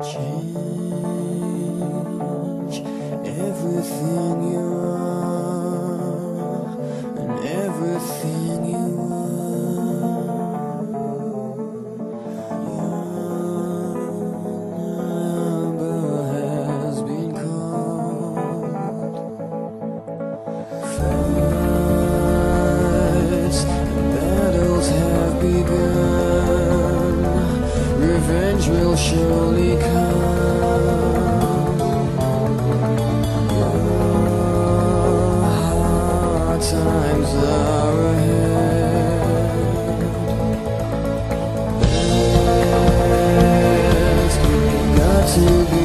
Change everything you are and everything you are. Has been called. Fights and battles have begun. Revenge will surely come. Hard times are ahead. Best, got to.